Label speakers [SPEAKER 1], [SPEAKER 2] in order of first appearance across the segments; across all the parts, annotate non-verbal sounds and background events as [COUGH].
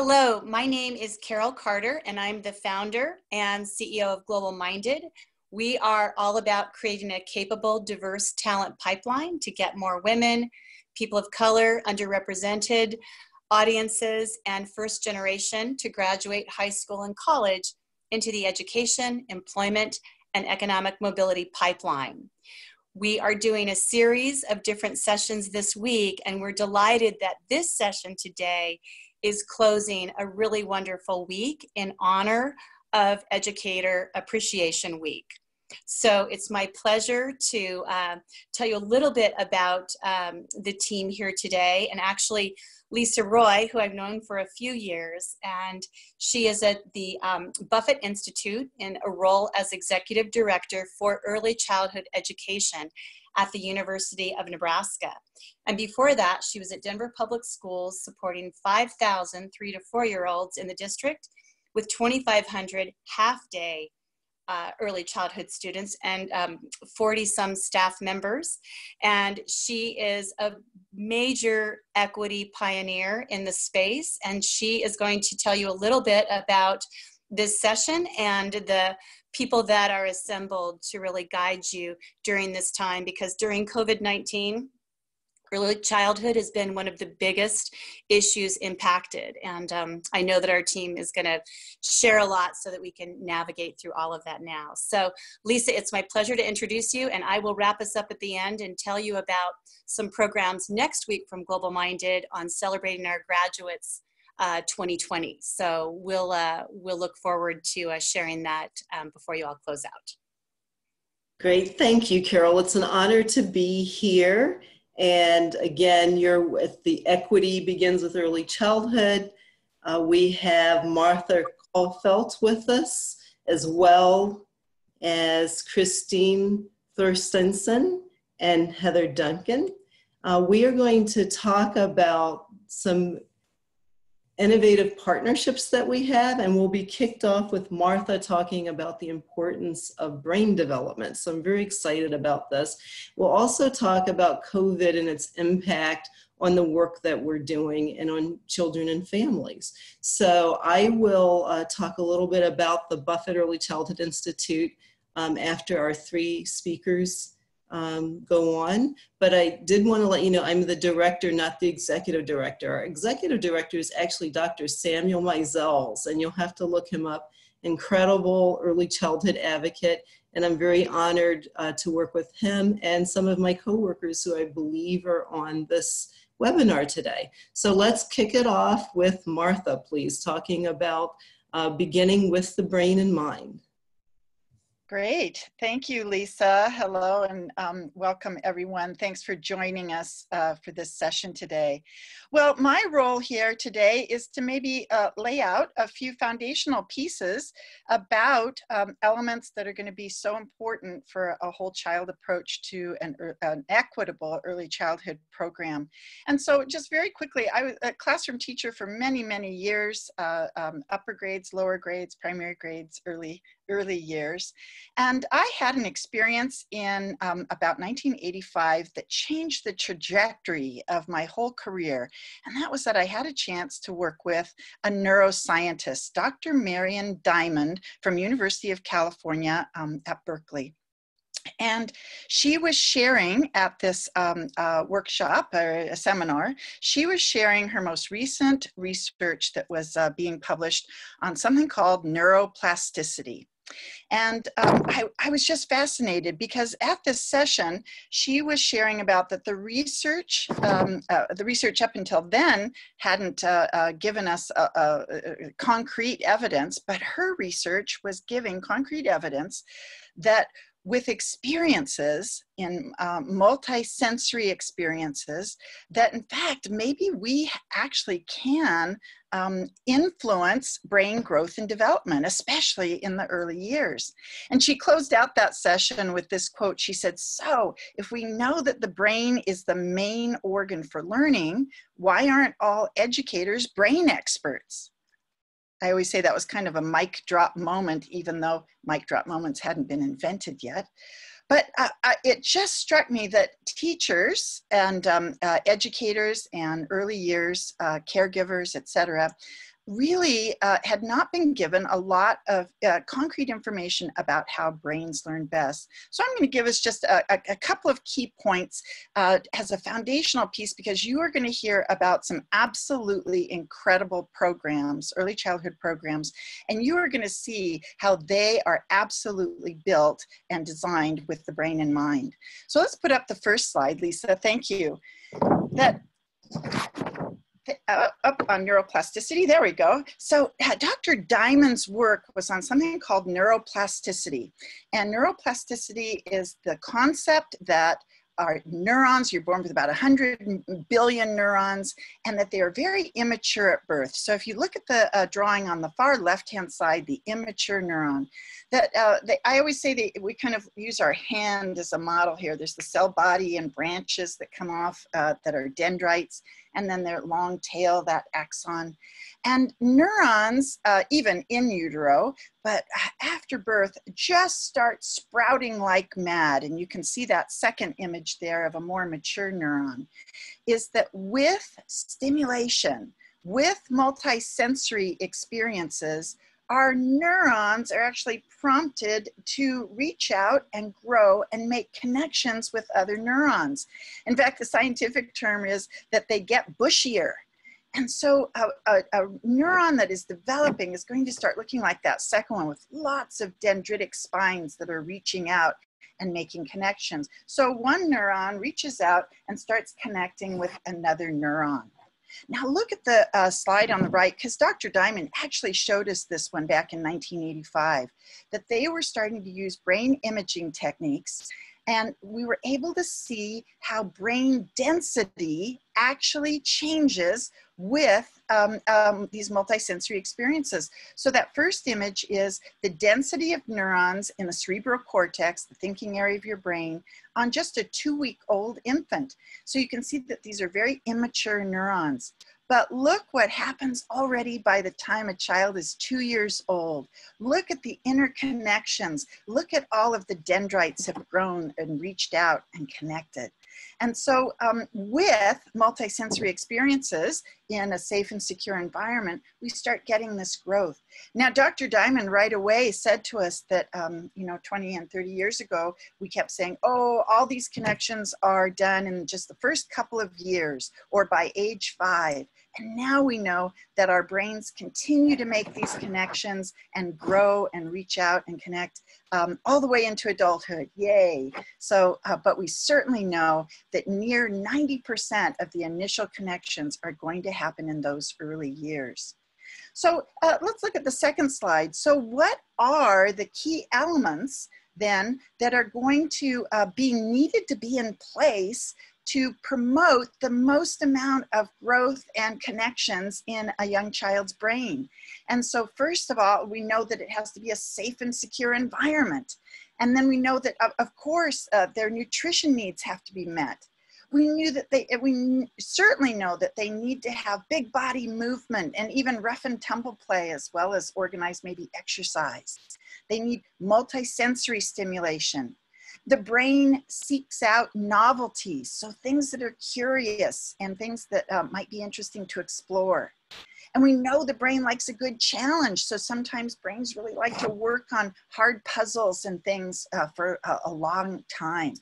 [SPEAKER 1] Hello, my name is Carol Carter, and I'm the founder and CEO of GlobalMindED. We are all about creating a capable, diverse talent pipeline to get more women, people of color, underrepresented audiences, and first generation to graduate high school and college into the education, employment, and economic mobility pipeline. We are doing a series of different sessions this week, and we're delighted that this session today is closing a really wonderful week in honor of Educator Appreciation Week. So it's my pleasure to uh, tell you a little bit about um, the team here today. And actually, Lisa Roy, who I've known for a few years, and she is at the um, Buffett Institute in a role as Executive Director for Early Childhood Education at the University of Nebraska. And before that, she was at Denver Public Schools supporting 5,000 three to four year olds in the district with 2,500 half day uh, early childhood students and 40 um, some staff members. And she is a major equity pioneer in the space. And she is going to tell you a little bit about this session and the people that are assembled to really guide you during this time because during COVID 19, early childhood has been one of the biggest issues impacted. And um, I know that our team is going to share a lot so that we can navigate through all of that now. So, Lisa, it's my pleasure to introduce you, and I will wrap us up at the end and tell you about some programs next week from GlobalMindED on celebrating our graduates. Uh, 2020. So we'll uh, we'll look forward to uh, sharing that um, before you all close out.
[SPEAKER 2] Great, thank you, Carol. It's an honor to be here and again, you're with the equity begins with early childhood. Uh, we have Martha Kaufeldt with us, as well as Christine Thorsteinson and Heather Duncan. Uh, we are going to talk about some innovative partnerships that we have, and we'll be kicked off with Martha talking about the importance of brain development. So I'm very excited about this. We'll also talk about COVID and its impact on the work that we're doing and on children and families. So I will uh, talk a little bit about the Buffett Early Childhood Institute um, after our three speakers um, go on. But I did want to let you know I'm the director, not the executive director. Our executive director is actually Dr. Samuel Meisels, and you'll have to look him up. Incredible early childhood advocate. And I'm very honored uh, to work with him and some of my coworkers who I believe are on this webinar today. So let's kick it off with Martha, please, talking about uh, beginning with the brain and mind.
[SPEAKER 3] Great. Thank you, Lisa. Hello and um, welcome everyone. Thanks for joining us uh, for this session today. Well, my role here today is to maybe uh, lay out a few foundational pieces about um, elements that are going to be so important for a whole child approach to an, an, equitable early childhood program. And so just very quickly, I was a classroom teacher for many, many years, uh, um, upper grades, lower grades, primary grades, early early years. And I had an experience in um, about 1985 that changed the trajectory of my whole career. And that was that I had a chance to work with a neuroscientist, Dr. Marion Diamond from University of California um, at Berkeley. And she was sharing at this um, uh, workshop or a seminar, she was sharing her most recent research that was uh, being published on something called neuroplasticity. And um, I, I, was just fascinated because at this session, she was sharing about that the research, um, uh, the research up until then hadn't uh, uh, given us a concrete evidence, but her research was giving concrete evidence that with experiences in um, multi-sensory experiences that in fact maybe we actually can um, influence brain growth and development especially in the early years. And she closed out that session with this quote. She said so if we know that the brain is the main organ for learning why aren't all educators brain experts? I always say that was kind of a mic drop moment, even though mic drop moments hadn't been invented yet. But uh, it just struck me that teachers and um, uh, educators and early years uh, caregivers, etc., really uh, had not been given a lot of uh, concrete information about how brains learn best. So I'm going to give us just a, a, couple of key points uh, as a foundational piece because you are going to hear about some absolutely incredible programs, early childhood programs, and you are going to see how they are absolutely built and designed with the brain in mind. So let's put up the first slide, Lisa. Thank you. That up on neuroplasticity. There we go. So uh, Dr. Diamond's work was on something called neuroplasticity. And neuroplasticity is the concept that are neurons. You're born with about 100 billion neurons, and that they are very immature at birth. So if you look at the uh, drawing on the far left-hand side, the immature neuron, that uh, they, I always say that we kind of use our hand as a model here. There's the cell body and branches that come off uh, that are dendrites, and then their long tail, that axon. And neurons, uh, even in utero, but after birth, just start sprouting like mad. And you can see that second image there of a more mature neuron, is that with stimulation, with multisensory experiences, our neurons are actually prompted to reach out and grow and make connections with other neurons. In fact, the scientific term is that they get bushier. And so a, a, a, neuron that is developing is going to start looking like that second one with lots of dendritic spines that are reaching out and making connections. So one neuron reaches out and starts connecting with another neuron. Now look at the uh, slide on the right, because Dr. Diamond actually showed us this one back in 1985, that they were starting to use brain imaging techniques and we were able to see how brain density actually changes with um, um, these multisensory experiences. So that first image is the density of neurons in the cerebral cortex, the thinking area of your brain, on just a two-week old infant. So you can see that these are very immature neurons. But look what happens already by the time a child is two years old. Look at the interconnections. Look at all of the dendrites have grown and reached out and connected. And so um, with multisensory experiences in a safe and secure environment, we start getting this growth. Now, Dr. Diamond right away said to us that, um, you know, 20 and 30 years ago, we kept saying, oh, all these connections are done in just the first couple of years or by age five. And now we know that our brains continue to make these connections and grow and reach out and connect um, all the way into adulthood. Yay. So, uh, but we certainly know that near 90% of the initial connections are going to happen in those early years. So uh, let's look at the second slide. So what are the key elements then that are going to uh, be needed to be in place to promote the most amount of growth and connections in a young child's brain. And so first of all, we know that it has to be a safe and secure environment. And then we know that, of course, uh, their nutrition needs have to be met. We knew that they, we certainly know that they need to have big body movement and even rough and tumble play as well as organized maybe exercise. They need multisensory stimulation the brain seeks out novelties, so things that are curious and things that uh, might be interesting to explore. And we know the brain likes a good challenge, so sometimes brains really like to work on hard puzzles and things uh, for a, a long time.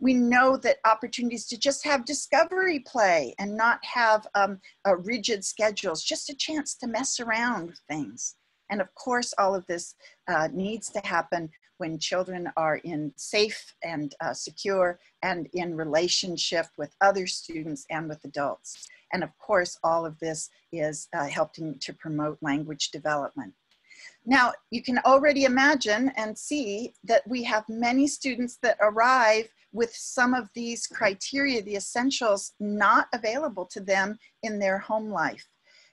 [SPEAKER 3] We know that opportunities to just have discovery play and not have um, rigid schedules, just a chance to mess around with things. And of course, all of this uh, needs to happen when children are in safe and uh, secure and in relationship with other students and with adults. And of course, all of this is uh, helping to promote language development. Now, you can already imagine and see that we have many students that arrive with some of these criteria, the essentials, not available to them in their home life.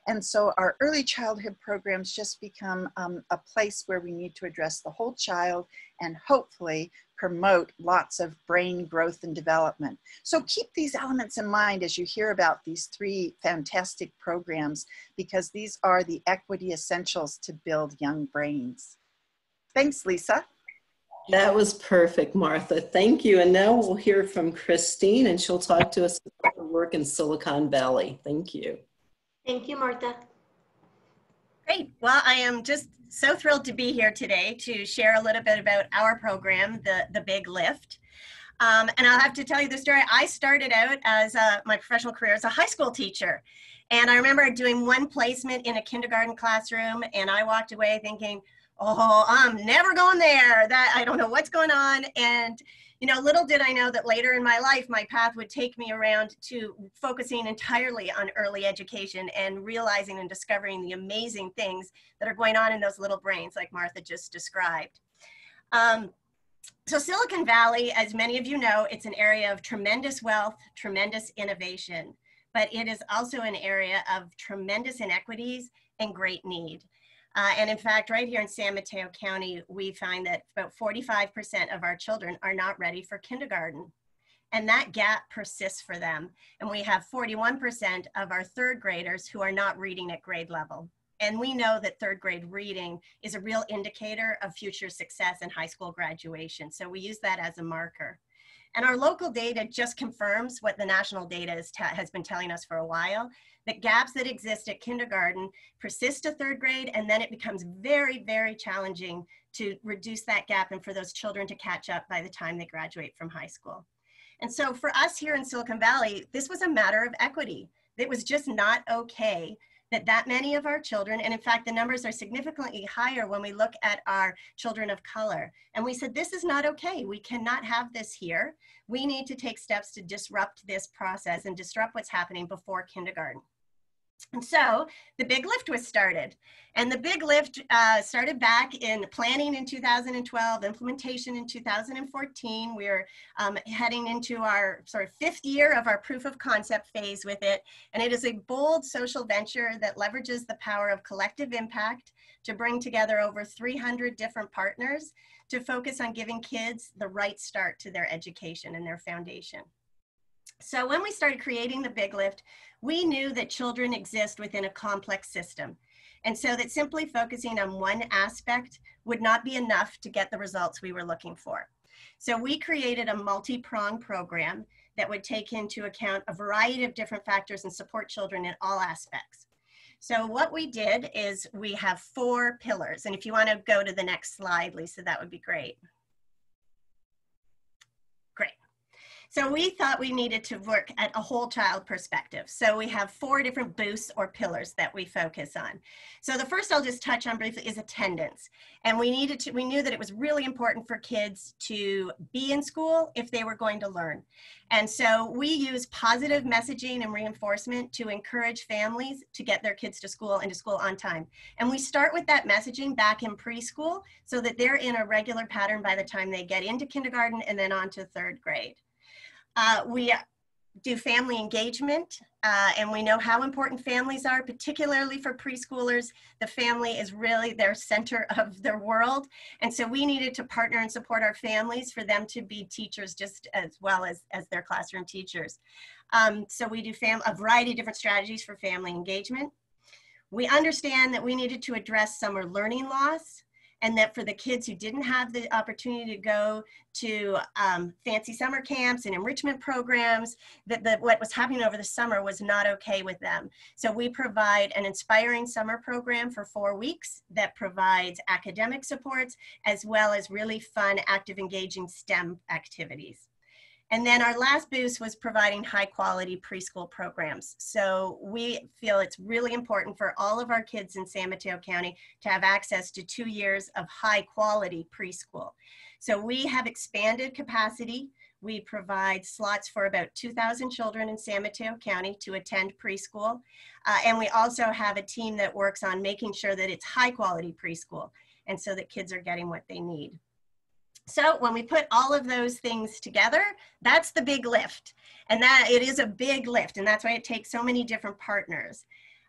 [SPEAKER 3] And so our early childhood programs just become um, a place where we need to address the whole child and hopefully promote lots of brain growth and development. So keep these elements in mind as you hear about these three fantastic programs because these are the equity essentials to build young brains. Thanks, Lisa.
[SPEAKER 2] That was perfect, Martha. Thank you. And now we'll hear from Christine and she'll talk to us about her work in Silicon Valley. Thank you.
[SPEAKER 4] Thank you, Martha. Great. Well, I am just so thrilled to be here today to share a little bit about our program, the, the Big Lift. Um, and I'll have to tell you the story. I started out as a, my professional career as a high school teacher. And I remember doing one placement in a kindergarten classroom, and I walked away thinking, oh, I'm never going there. That I don't know what's going on. And you know, little did I know that later in my life, my path would take me around to focusing entirely on early education and realizing and discovering the amazing things that are going on in those little brains, like Martha just described. Um, so Silicon Valley, as many of you know, it's an area of tremendous wealth, tremendous innovation, but it is also an area of tremendous inequities and great need. Uh, and in fact, right here in San Mateo County, we find that about 45% of our children are not ready for kindergarten. And that gap persists for them. And we have 41% of our third graders who are not reading at grade level. And we know that third grade reading is a real indicator of future success in high school graduation. So we use that as a marker. And our local data just confirms what the national data has been telling us for a while, that gaps that exist at kindergarten persist to third grade, and then it becomes very, very challenging to reduce that gap and for those children to catch up by the time they graduate from high school. And so for us here in Silicon Valley, this was a matter of equity. It was just not okay that that many of our children, and in fact, the numbers are significantly higher when we look at our children of color. And we said, this is not okay. We cannot have this here. We need to take steps to disrupt this process and disrupt what's happening before kindergarten. And so the big lift was started. And the big lift uh, started back in planning in 2012, implementation in 2014. We're um, heading into our sort of fifth year of our proof of concept phase with it. And it is a bold social venture that leverages the power of collective impact to bring together over 300 different partners to focus on giving kids the right start to their education and their foundation. So when we started creating the Big Lift, we knew that children exist within a complex system. And so that simply focusing on one aspect would not be enough to get the results we were looking for. So we created a multi-pronged program that would take into account a variety of different factors and support children in all aspects. So what we did is we have four pillars. And if you want to go to the next slide, Lisa, that would be great. So we thought we needed to work at a whole child perspective. So we have four different boosts or pillars that we focus on. So the first I'll just touch on briefly is attendance. And we needed to, we knew that it was really important for kids to be in school if they were going to learn. And so we use positive messaging and reinforcement to encourage families to get their kids to school and to school on time. And we start with that messaging back in preschool so that they're in a regular pattern by the time they get into kindergarten and then on to third grade. Uh, we do family engagement, uh, and we know how important families are, particularly for preschoolers. The family is really their center [LAUGHS] of their world. And so we needed to partner and support our families for them to be teachers just as well as, as their classroom teachers. Um, so we do fam a variety of different strategies for family engagement. We understand that we needed to address summer learning loss and that for the kids who didn't have the opportunity to go to um, fancy summer camps and enrichment programs, that the, what was happening over the summer was not okay with them. So we provide an inspiring summer program for four weeks that provides academic supports as well as really fun, active, engaging STEM activities. And then our last boost was providing high quality preschool programs. So we feel it's really important for all of our kids in San Mateo County to have access to two years of high quality preschool. So we have expanded capacity. We provide slots for about 2,000 children in San Mateo County to attend preschool. Uh, and we also have a team that works on making sure that it's high quality preschool and so that kids are getting what they need. So when we put all of those things together, that's the big lift. And that it is a big lift. And that's why it takes so many different partners.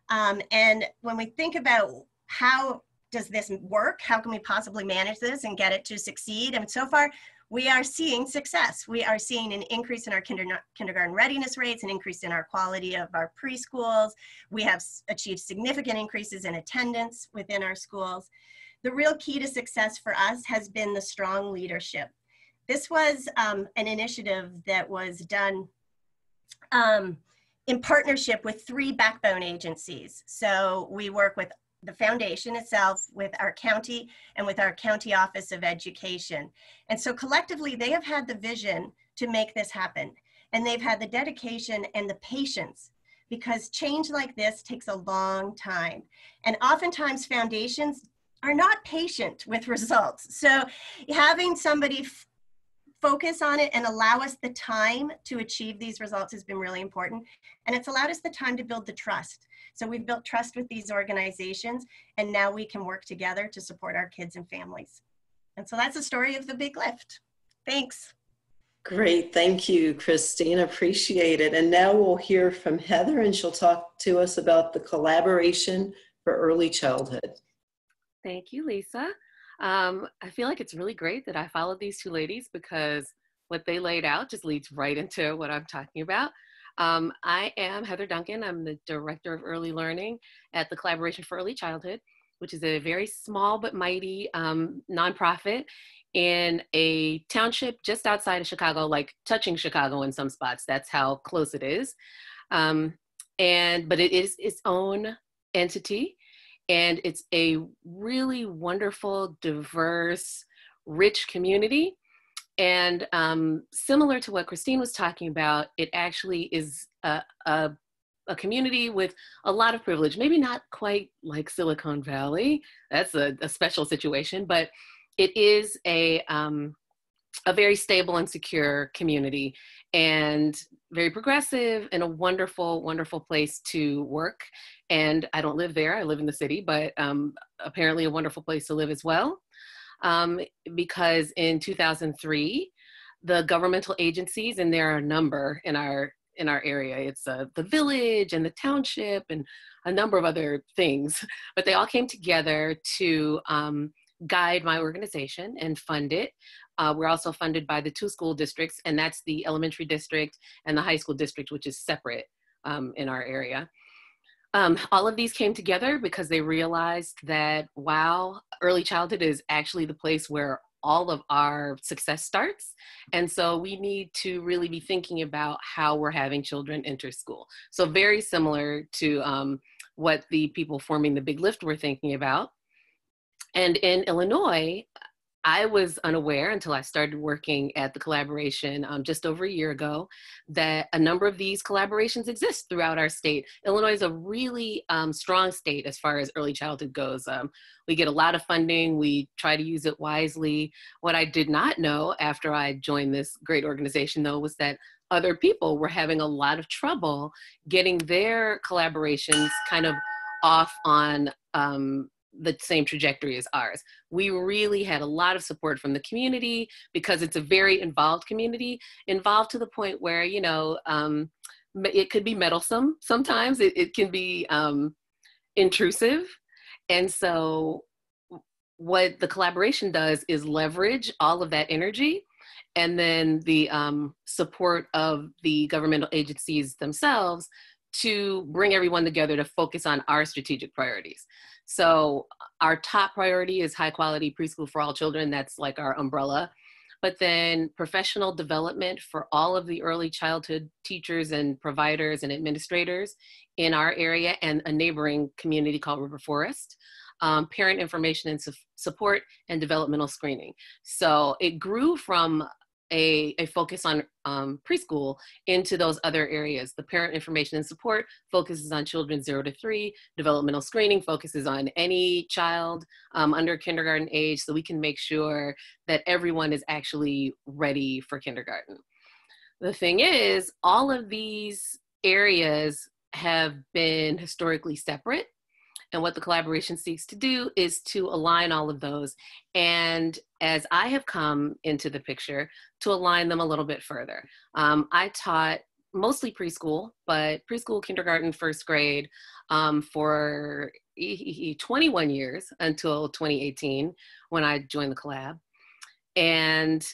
[SPEAKER 4] Um, and when we think about how does this work? How can we possibly manage this and get it to succeed? And so far, we are seeing success. We are seeing an increase in our kinder, kindergarten readiness rates, an increase in our quality of our preschools. We have achieved significant increases in attendance within our schools. The real key to success for us has been the strong leadership. This was um, an initiative that was done um, in partnership with three backbone agencies. So we work with the foundation itself, with our county, and with our county office of education. And so collectively, they have had the vision to make this happen. And they've had the dedication and the patience because change like this takes a long time. And oftentimes, foundations are not patient with results. So having somebody focus on it and allow us the time to achieve these results has been really important. And it's allowed us the time to build the trust. So we've built trust with these organizations and now we can work together to support our kids and families. And so that's the story of the big lift. Thanks.
[SPEAKER 2] Great, thank you, Christine. Appreciate it. And now we'll hear from Heather, and she'll talk to us about the collaboration for early childhood.
[SPEAKER 5] Thank you, Lisa. Um, I feel like it's really great that I followed these two ladies because what they laid out just leads right into what I'm talking about. Um, I am Heather Duncan. I'm the Director of Early Learning at the Collaboration for Early Childhood, which is a very small but mighty um, nonprofit in a township just outside of Chicago, like touching Chicago in some spots. That's how close it is. Um, and but it is its own entity and it's a really wonderful, diverse, rich community. And um, similar to what Christine was talking about, it actually is a, a, a, community with a lot of privilege. Maybe not quite like Silicon Valley, that's a, a special situation, but it is a, um, a very stable and secure community and very progressive and a wonderful, wonderful place to work. And I don't live there, I live in the city, but um, apparently a wonderful place to live as well. Um, because in 2003, the governmental agencies, and there are a number in our in our area. It's uh, the village and the township and a number of other things, [LAUGHS] but they all came together to um, guide my organization and fund it. Uh, we're also funded by the two school districts, and that's the elementary district and the high school district, which is separate um, in our area. Um, all of these came together because they realized that wow, early childhood is actually the place where all of our success starts. And so we need to really be thinking about how we're having children enter school. So, very similar to um, what the people forming the Big Lift were thinking about. And in Illinois, I was unaware until I started working at the collaboration um, just over a year ago that a number of these collaborations exist throughout our state. Illinois is a really um, strong state as far as early childhood goes. Um, we get a lot of funding, we try to use it wisely. What I did not know after I joined this great organization, though, was that other people were having a lot of trouble getting their collaborations kind of off on um, the same trajectory as ours. We really had a lot of support from the community because it's a very involved community, involved to the point where, you know, um, it could be meddlesome sometimes, it, it can be um, intrusive. And so, what the collaboration does is leverage all of that energy and then the um, support of the governmental agencies themselves to bring everyone together to focus on our strategic priorities. So our top priority is high quality preschool for all children. That's like our umbrella. But then professional development for all of the early childhood teachers and providers and administrators in our area and a neighboring community called River Forest. Um, parent information and su support and developmental screening. So it grew from a, a focus on um, preschool into those other areas. The parent information and support focuses on children zero to three. Developmental screening focuses on any child um, under kindergarten age so we can make sure that everyone is actually ready for kindergarten. The thing is, all of these areas have been historically separate and what the collaboration seeks to do is to align all of those. And as I have come into the picture, to align them a little bit further. Um, I taught mostly preschool, but preschool, kindergarten, first grade um, for 21 years until 2018 when I joined the collab. And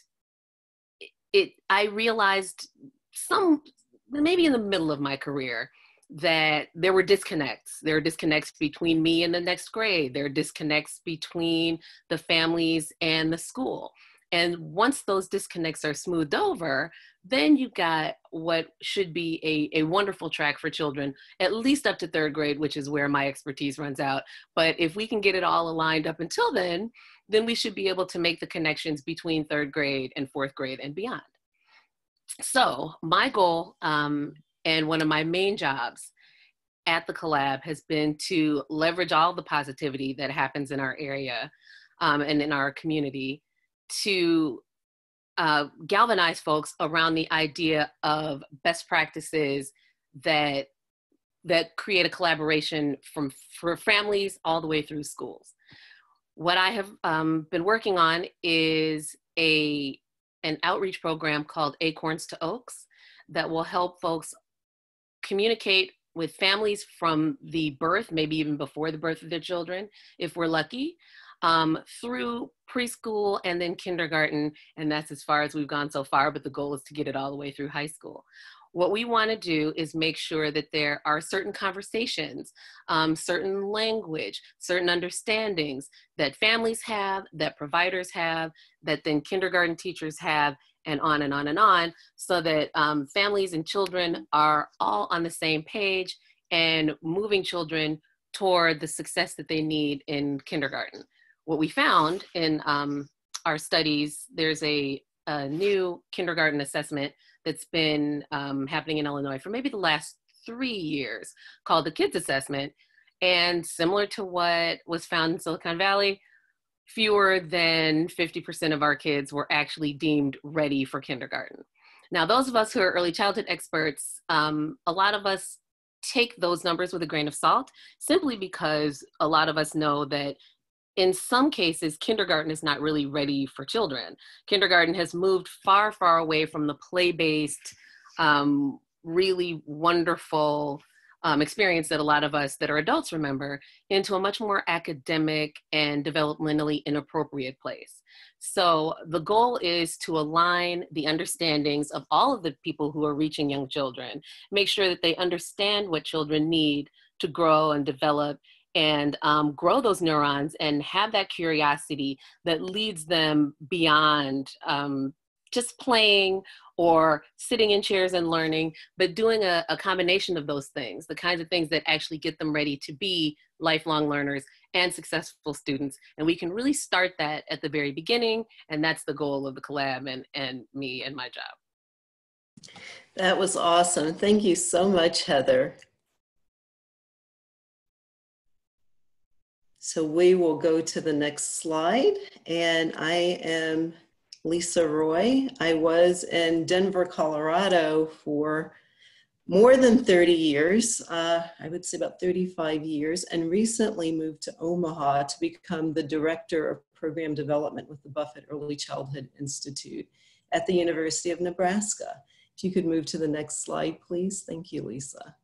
[SPEAKER 5] it, I realized some, maybe in the middle of my career, that there were disconnects. There were disconnects between me and the next grade. There are disconnects between the families and the school. And once those disconnects are smoothed over, then you've got what should be a, a wonderful track for children, at least up to third grade, which is where my expertise runs out. But if we can get it all aligned up until then, then we should be able to make the connections between third grade and fourth grade and beyond. So, my goal um, and one of my main jobs at the collab has been to leverage all the positivity that happens in our area um, and in our community to uh, galvanize folks around the idea of best practices that that create a collaboration from for families all the way through schools. What I have um, been working on is a an outreach program called Acorns to Oaks that will help folks communicate with families from the birth, maybe even before the birth of their children, if we're lucky, um, through preschool and then kindergarten. And that's as far as we've gone so far, but the goal is to get it all the way through high school. What we want to do is make sure that there are certain conversations, um, certain language, certain understandings that families have, that providers have, that then kindergarten teachers have, and on and on and on, so that um, families and children are all on the same page and moving children toward the success that they need in kindergarten what we found in um, our studies, there's a, a, new kindergarten assessment that's been um, happening in Illinois for maybe the last three years called the Kids Assessment. And similar to what was found in Silicon Valley, fewer than 50% of our kids were actually deemed ready for kindergarten. Now, those of us who are early childhood experts, um, a lot of us take those numbers with a grain of salt simply because a lot of us know that in some cases, kindergarten is not really ready for children. Kindergarten has moved far, far away from the play based, um, really wonderful um, experience that a lot of us that are adults remember into a much more academic and developmentally inappropriate place. So the goal is to align the understandings of all of the people who are reaching young children, make sure that they understand what children need to grow and develop and um, grow those neurons and have that curiosity that leads them beyond um, just playing or sitting in chairs and learning, but doing a, a, combination of those things, the kinds of things that actually get them ready to be lifelong learners and successful students. And we can really start that at the very beginning. And that's the goal of the collab and, and me and my job.
[SPEAKER 2] That was awesome. Thank you so much, Heather. So we will go to the next slide. And I am Lisa Roy. I was in Denver, Colorado for more than 30 years, uh, I would say about 35 years, and recently moved to Omaha to become the Director of Program Development with the Buffett Early Childhood Institute at the University of Nebraska. If you could move to the next slide, please. Thank you, Lisa.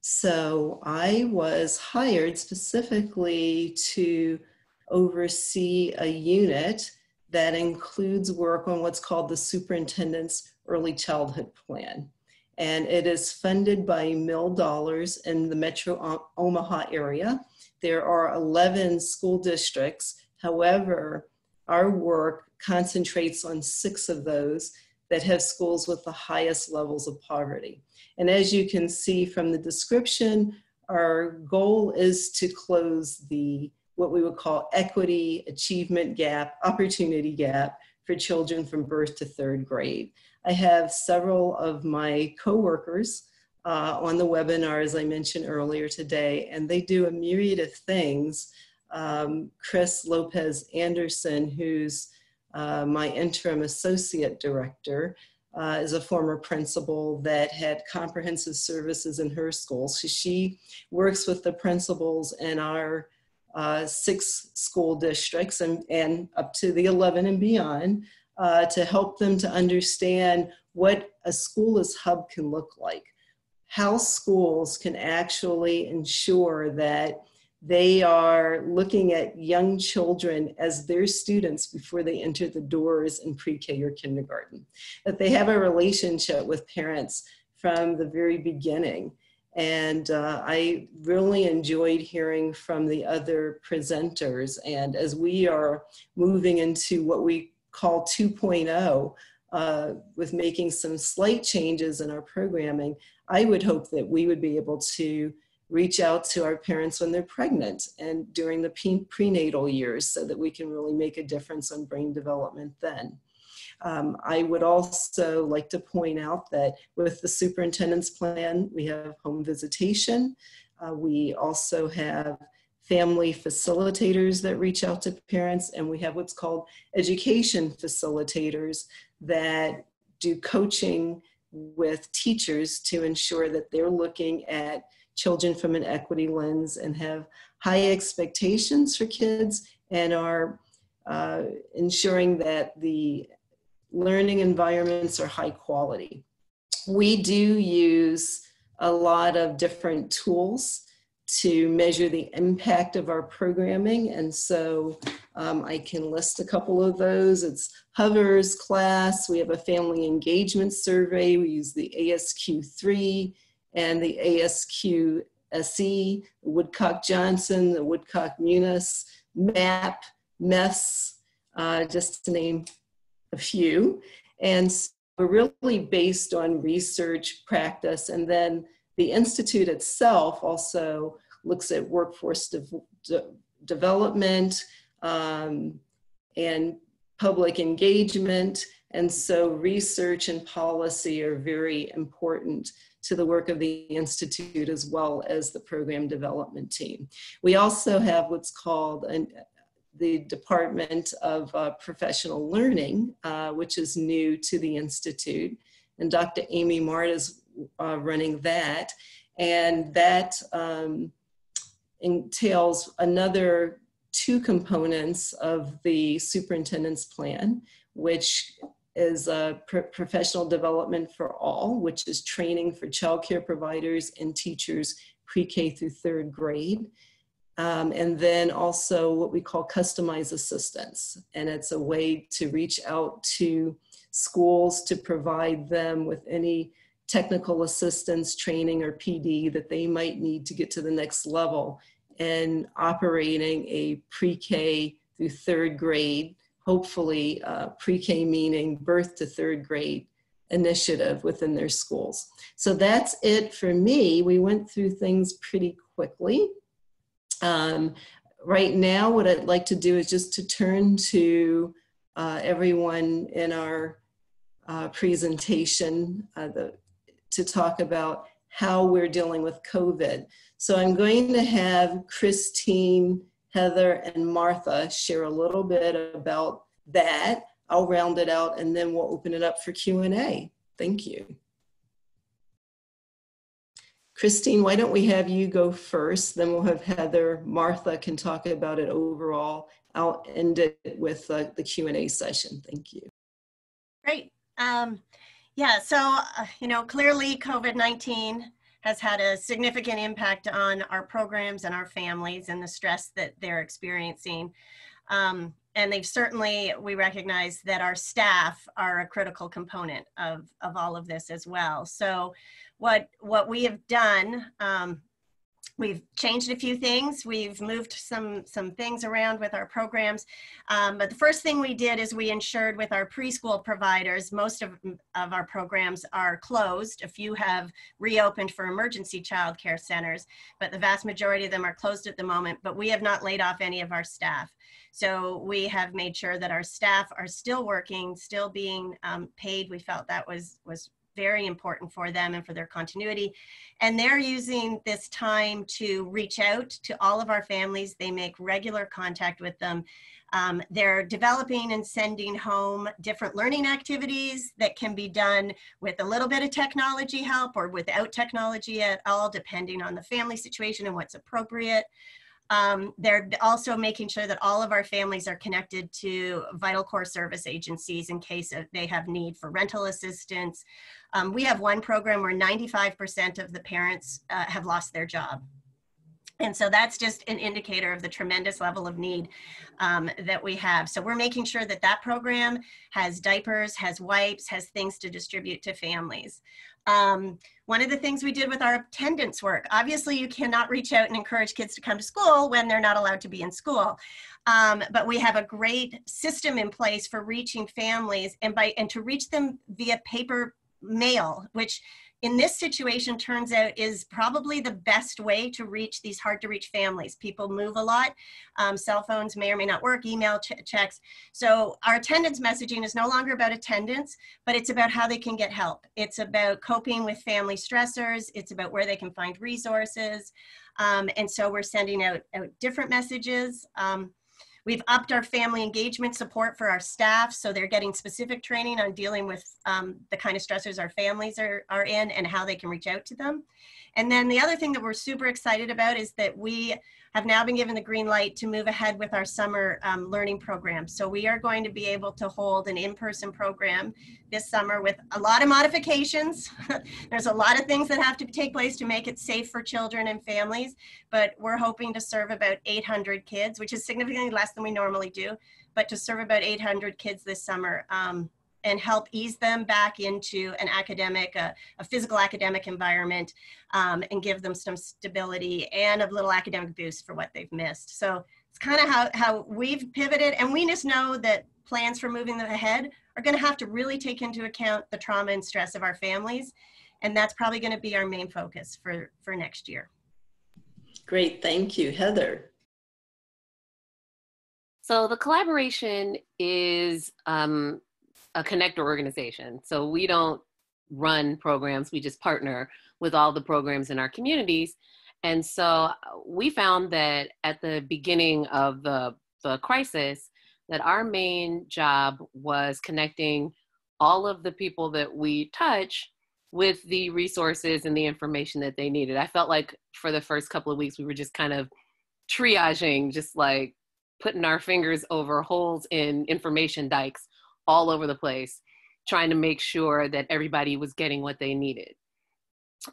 [SPEAKER 2] So I was hired specifically to oversee a unit that includes work on what's called the Superintendent's Early Childhood Plan. And it is funded by mill dollars in the metro Omaha area. There are 11 school districts. However, our work concentrates on six of those that have schools with the highest levels of poverty. And as you can see from the description, our goal is to close the what we would call equity achievement gap, opportunity gap for children from birth to third grade. I have several of my coworkers uh, on the webinar, as I mentioned earlier today, and they do a myriad of things. Um, Chris Lopez Anderson, who's uh, my interim associate director uh, is a former principal that had comprehensive services in her school. So she works with the principals in our uh, six school districts and, and up to the 11 and beyond uh, to help them to understand what a school as hub can look like. How schools can actually ensure that they are looking at young children as their students before they enter the doors in pre-K or kindergarten. That they have a relationship with parents from the very beginning. And uh, I really enjoyed hearing from the other presenters. And as we are moving into what we call 2.0, uh, with making some slight changes in our programming, I would hope that we would be able to reach out to our parents when they're pregnant and during the prenatal years so that we can really make a difference on brain development then. Um, I would also like to point out that with the superintendent's plan, we have home visitation. Uh, we also have family facilitators that reach out to parents, and we have what's called education facilitators that do coaching with teachers to ensure that they're looking at children from an equity lens and have high expectations for kids and are uh, ensuring that the learning environments are high quality. We do use a lot of different tools to measure the impact of our programming. And so um, I can list a couple of those. It's Hovers class. We have a family engagement survey. We use the ASQ3 and the ASQ SE, Woodcock Johnson, the Woodcock-Muñoz, MAP, MES, uh, just to name a few. And so really based on research practice. And then the Institute itself also looks at workforce de de development um, and public engagement. And so research and policy are very important to the work of the Institute as well as the program development team. We also have what's called an, the Department of uh, Professional Learning, uh, which is new to the Institute. And Dr. Amy Mart is uh, running that. And that um, entails another two components of the superintendent's plan, which is a pro professional development for all, which is training for childcare providers and teachers pre-K through third grade. Um, and then also what we call customized assistance. And it's a way to reach out to schools to provide them with any technical assistance, training, or PD that they might need to get to the next level in operating a pre-K through third grade hopefully uh, pre-K meaning birth to third grade initiative within their schools. So that's it for me. We went through things pretty quickly. Um, right now, what I'd like to do is just to turn to uh, everyone in our uh, presentation uh, the, to talk about how we're dealing with COVID. So I'm going to have Christine Heather, and Martha share a little bit about that. I'll round it out and then we'll open it up for Q&A. Thank you. Christine, why don't we have you go first, then we'll have Heather. Martha can talk about it overall. I'll end it with uh, the Q&A session. Thank you.
[SPEAKER 4] Great. Um, yeah, so, uh, you know, clearly COVID-19 has had a significant impact on our programs and our families and the stress that they're experiencing. Um, and they've certainly, we recognize that our staff are a critical component of, of all of this as well. So what, what we have done um, We've changed a few things. We've moved some, some things around with our programs. Um, but the first thing we did is we ensured with our preschool providers, most of, of our programs are closed. A few have reopened for emergency child care centers, but the vast majority of them are closed at the moment, but we have not laid off any of our staff. So we have made sure that our staff are still working, still being um, paid. We felt that was, was very important for them and for their continuity. And they're using this time to reach out to all of our families. They make regular contact with them. Um, they're developing and sending home different learning activities that can be done with a little bit of technology help or without technology at all, depending on the family situation and what's appropriate. Um, they're also making sure that all of our families are connected to vital core service agencies in case they have need for rental assistance. Um, we have one program where 95% of the parents uh, have lost their job. And so that's just an indicator of the tremendous level of need um, that we have. So we're making sure that that program has diapers, has wipes, has things to distribute to families. Um, one of the things we did with our attendance work, obviously you cannot reach out and encourage kids to come to school when they're not allowed to be in school. Um, but we have a great system in place for reaching families and by and to reach them via paper mail, which in this situation turns out is probably the best way to reach these hard to reach families. People move a lot. Um, cell phones may or may not work, email ch checks. So our attendance messaging is no longer about attendance, but it's about how they can get help. It's about coping with family stressors. It's about where they can find resources. Um, and so we're sending out, out different messages. Um, We've upped our family engagement support for our staff, so they're getting specific training on dealing with um, the kind of stressors our families are, are in and how they can reach out to them. And then the other thing that we're super excited about is that we have now been given the green light to move ahead with our summer um, learning program. So we are going to be able to hold an in-person program this summer with a lot of modifications. [LAUGHS] There's a lot of things that have to take place to make it safe for children and families, but we're hoping to serve about 800 kids, which is significantly less than we normally do, but to serve about 800 kids this summer. Um, and help ease them back into an academic, a, a physical academic environment um, and give them some stability and a little academic boost for what they've missed. So it's kind of how, how we've pivoted and we just know that plans for moving them ahead are gonna have to really take into account the trauma and stress of our families. And that's probably gonna be our main focus for, for next year.
[SPEAKER 2] Great, thank you. Heather.
[SPEAKER 5] So the collaboration is um, a connector organization. So we don't run programs, we just partner with all the programs in our communities. And so uh, we found that at the beginning of the, the crisis, that our main job was connecting all of the people that we touch with the resources and the information that they needed. I felt like for the first couple of weeks, we were just kind of triaging, just like putting our fingers over holes in information dikes all over the place, trying to make sure that everybody was getting what they needed.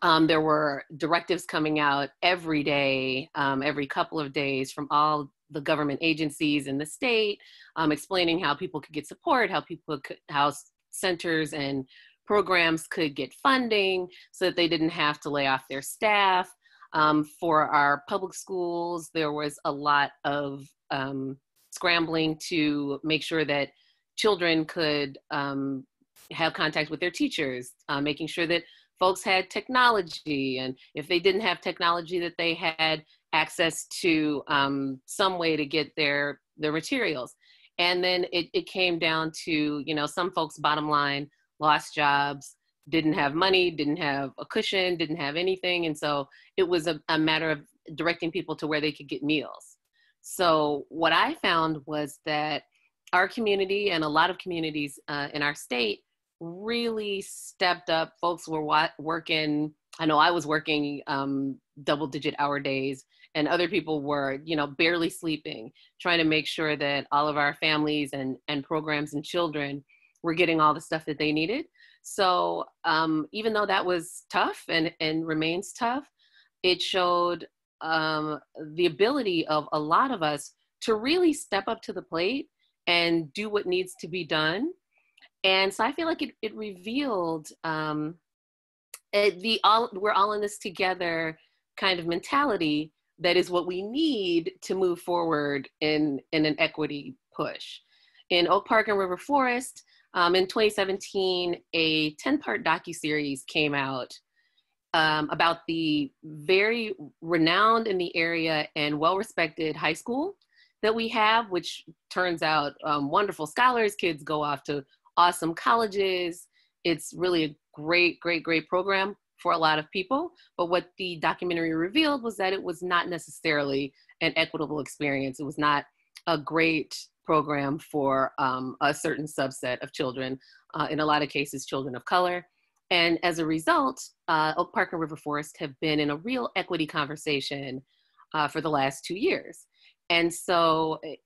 [SPEAKER 5] Um, there were directives coming out every day, um, every couple of days from all the government agencies in the state, um, explaining how people could get support, how people could, how centers and programs could get funding so that they didn't have to lay off their staff. Um, for our public schools, there was a lot of um, scrambling to make sure that children could um, have contact with their teachers, uh, making sure that folks had technology, and if they didn't have technology, that they had access to um, some way to get their their materials. And then it, it came down to you know some folks' bottom line lost jobs, didn't have money, didn't have a cushion, didn't have anything, and so it was a, a matter of directing people to where they could get meals. So what I found was that our community and a lot of communities uh, in our state really stepped up. Folks were wa- working, I know I was working um, double digit hour days and other people were, you know, barely sleeping, trying to make sure that all of our families and, and programs and children were getting all the stuff that they needed. So um, even though that was tough and, and remains tough, it showed um, the ability of a lot of us to really step up to the plate and do what needs to be done. And so I feel like it, it revealed um, the all we're all in this together kind of mentality that is what we need to move forward in in an equity push. In Oak Park and River Forest, um, in 2017, a 10-part docu-series came out um, about the very renowned in the area and well-respected high school that we have, which turns out um, wonderful scholars. Kids go off to awesome colleges. It's really a great, great, great program for a lot of people. But what the documentary revealed was that it was not necessarily an equitable experience. It was not a great program for um, a certain subset of children, uh, in a lot of cases, children of color. And as a result, uh, Oak Park and River Forest have been in a real equity conversation uh, for the last two years. And so it,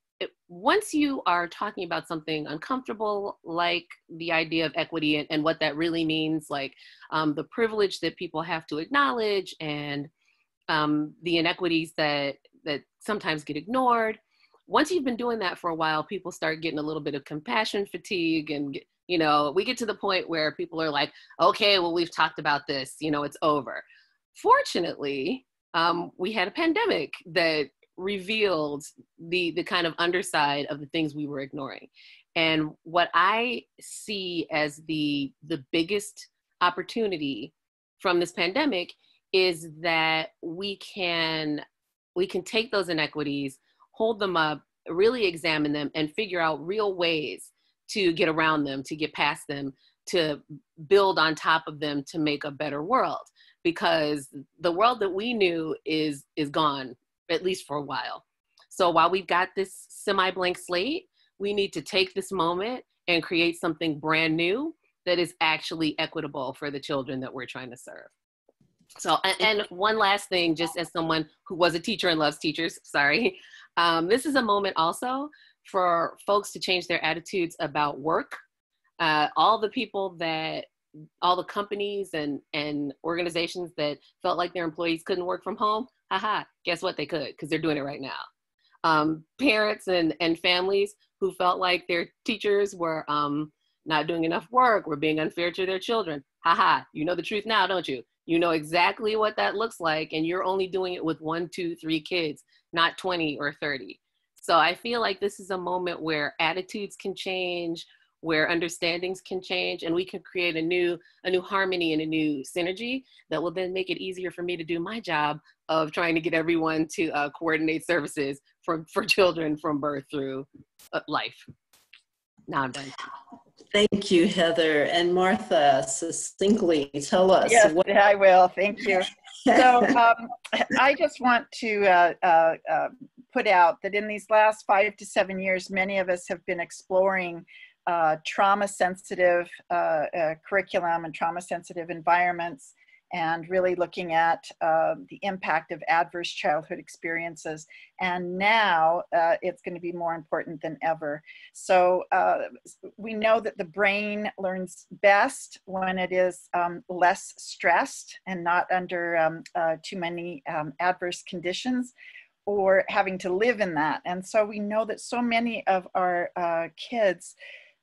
[SPEAKER 5] once you are talking about something uncomfortable, like the idea of equity and, and what that really means, like um, the privilege that people have to acknowledge and um, the inequities that, that sometimes get ignored, once you've been doing that for a while, people start getting a little bit of compassion fatigue and You know, we get to the point where people are like, okay, well, we've talked about this, you know, it's over. Fortunately, um, we had a pandemic that revealed the the kind of underside of the things we were ignoring. And what i see as the the biggest opportunity from this pandemic is that we can we can take those inequities hold them up really examine them and figure out real ways to get around them to get past them to build on top of them to make a better world. Because the world that we knew is is gone at least for a while. So while we've got this semi blank slate, we need to take this moment and create something brand new that is actually equitable for the children that we're trying to serve. So, and, and one last thing, just as someone who was a teacher and loves teachers, [LAUGHS] sorry, um, this is a moment also for folks to change their attitudes about work. Uh, all the people that all the companies and and organizations that felt like their employees couldn't work from home haha, guess what? They could because they're doing it right now. Um, parents and, and families who felt like their teachers were um, not doing enough work, were being unfair to their children. Haha, you know the truth now, don't you? You know exactly what that looks like, and you're only doing it with one, two, three kids, not 20 or 30. So I feel like this is a moment where attitudes can change, where understandings can change and we can create a new a new harmony and a new synergy that will then make it easier for me to do my job of trying to get everyone to uh, coordinate services for, for children from birth through uh, life done.
[SPEAKER 2] Thank you, Heather. And Martha, succinctly tell us.
[SPEAKER 3] Yes, what- I will. Thank you. so [LAUGHS] um, I just want to uh, uh, uh, put out that in these last five to seven years, many of us have been exploring uh, trauma sensitive uh, uh, curriculum and trauma sensitive environments and really looking at uh, the impact of adverse childhood experiences. And now uh, it's going to be more important than ever. So uh, we know that the brain learns best when it is um, less stressed and not under um, too many um, adverse conditions or having to live in that. And so we know that so many of our kids